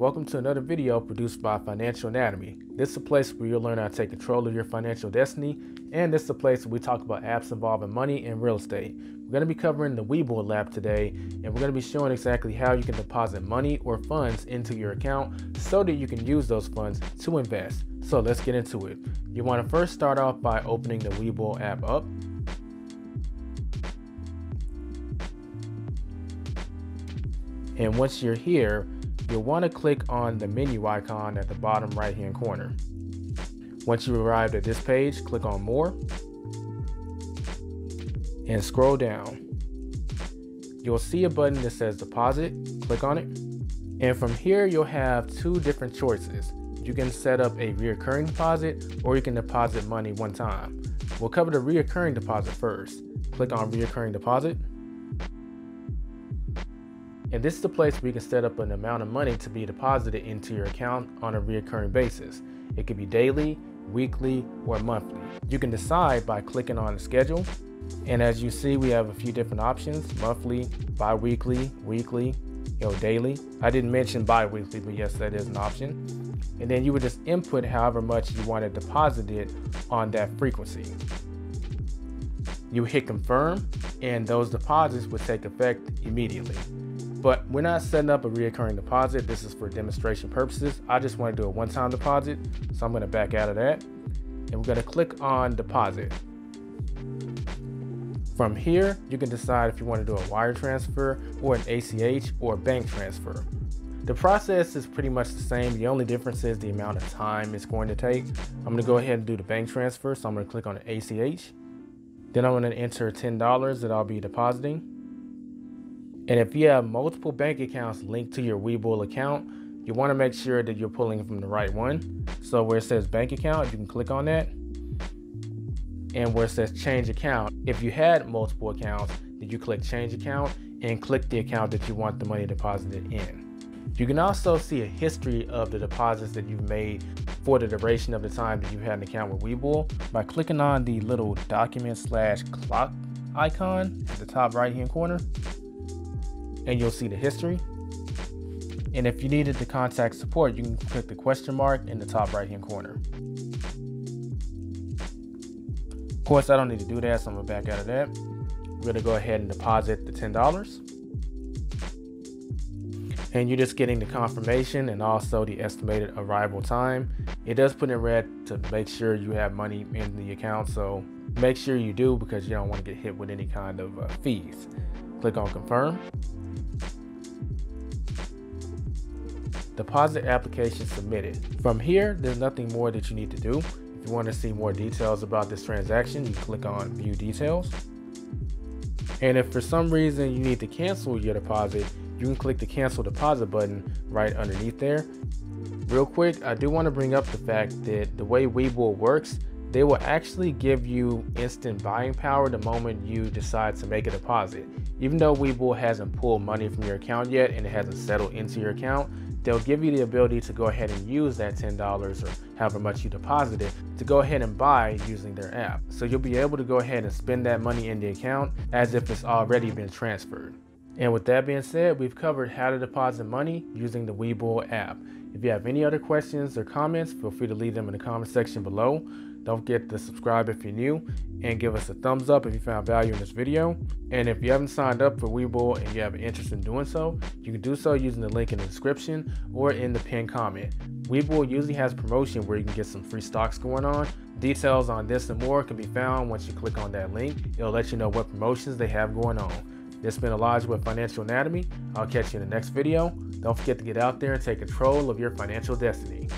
Welcome to another video produced by Financial Anatomy. This is a place where you'll learn how to take control of your financial destiny, and this is a place where we talk about apps involving money and real estate. We're going to be covering the Webull app today, and we're going to be showing exactly how you can deposit money or funds into your account so that you can use those funds to invest. So let's get into it. You want to first start off by opening the Webull app up. And once you're here, you'll want to click on the menu icon at the bottom right hand corner. Once you arrive at this page, click on More and scroll down. You'll see a button that says Deposit. Click on it. And from here, you'll have two different choices. You can set up a reoccurring deposit or you can deposit money one time. We'll cover the reoccurring deposit first. Click on Reoccurring Deposit. And this is the place where you can set up an amount of money to be deposited into your account on a recurring basis. It could be daily, weekly, or monthly. You can decide by clicking on the schedule. And as you see, we have a few different options, monthly, bi-weekly, weekly, you know, daily. I didn't mention bi-weekly, but yes, that is an option. And then you would just input however much you want to deposit it on that frequency. You hit confirm, and those deposits would take effect immediately. But we're not setting up a reoccurring deposit. This is for demonstration purposes. I just want to do a one-time deposit. So I'm going to back out of that. And we're going to click on deposit. From here, you can decide if you want to do a wire transfer or an ACH or a bank transfer. The process is pretty much the same. The only difference is the amount of time it's going to take. I'm going to go ahead and do the bank transfer. So I'm going to click on the ACH. Then I'm going to enter $10 that I'll be depositing. And if you have multiple bank accounts linked to your Webull account, you want to make sure that you're pulling from the right one. So where it says bank account, you can click on that. And where it says change account, if you had multiple accounts, then you click change account and click the account that you want the money deposited in. You can also see a history of the deposits that you've made for the duration of the time that you had an account with Webull by clicking on the little document slash clock icon at the top right hand corner and you'll see the history. And if you needed to contact support, you can click the question mark in the top right hand corner. Of course, I don't need to do that, so I'm gonna back out of that. We're gonna go ahead and deposit the $10. And you're just getting the confirmation and also the estimated arrival time. It does put in red to make sure you have money in the account, so make sure you do because you don't want to get hit with any kind of uh, fees. Click on confirm. Deposit application submitted. From here, there's nothing more that you need to do. If you want to see more details about this transaction, you click on view details. And if for some reason you need to cancel your deposit, you can click the cancel deposit button right underneath there. Real quick, I do want to bring up the fact that the way Webull works, they will actually give you instant buying power the moment you decide to make a deposit. Even though Webull hasn't pulled money from your account yet and it hasn't settled into your account, they'll give you the ability to go ahead and use that $10 or however much you deposited to go ahead and buy using their app. So you'll be able to go ahead and spend that money in the account as if it's already been transferred. And with that being said, we've covered how to deposit money using the Webull app. If you have any other questions or comments, feel free to leave them in the comment section below. Don't forget to subscribe if you're new and give us a thumbs up if you found value in this video. And if you haven't signed up for Webull and you have an interest in doing so, you can do so using the link in the description or in the pinned comment. Webull usually has promotion where you can get some free stocks going on. Details on this and more can be found once you click on that link. It'll let you know what promotions they have going on. This has been Elijah with Financial Anatomy. I'll catch you in the next video. Don't forget to get out there and take control of your financial destiny.